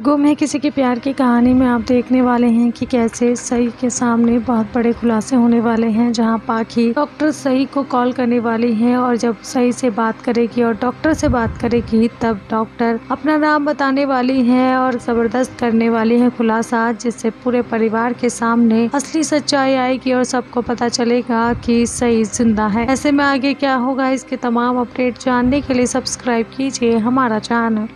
गुम है किसी के प्यार की कहानी में आप देखने वाले हैं कि कैसे सई के सामने बहुत बड़े खुलासे होने वाले हैं, जहाँ पाखी डॉक्टर सई को कॉल करने वाली है और जब सई से बात करेगी और डॉक्टर से बात करेगी, तब डॉक्टर अपना नाम बताने वाली है और ज़बरदस्त करने वाली है खुलासा, जिससे पूरे परिवार के सामने असली सच्चाई आएगी और सबको पता चलेगा कि सई ज़िंदा है। ऐसे में आगे क्या होगा, इसके तमाम अपडेट जानने के लिए सब्सक्राइब कीजिए हमारा चैनल।